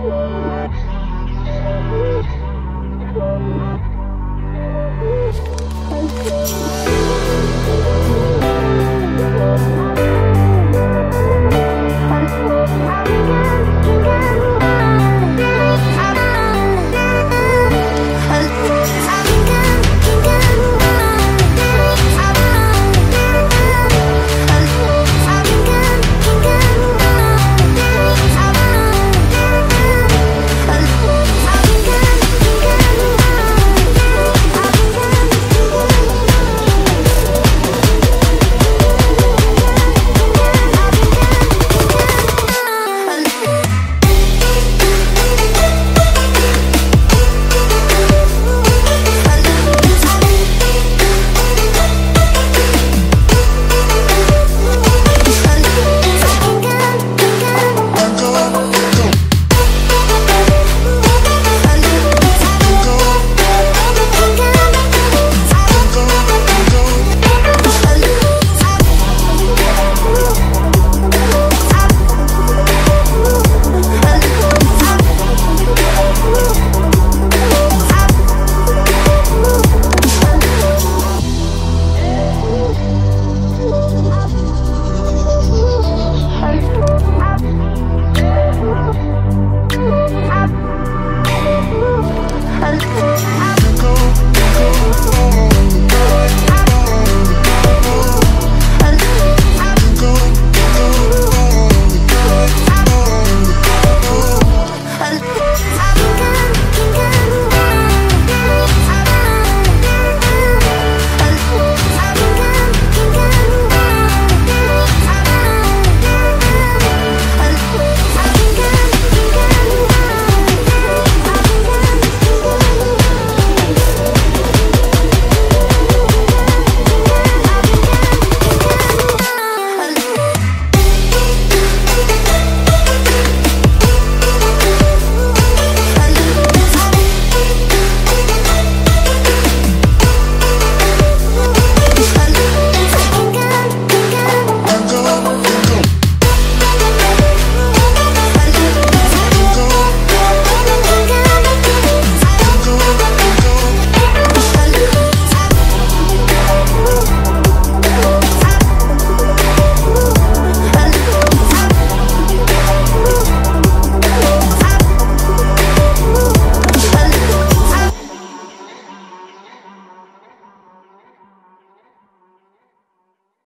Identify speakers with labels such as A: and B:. A: Oh, my God.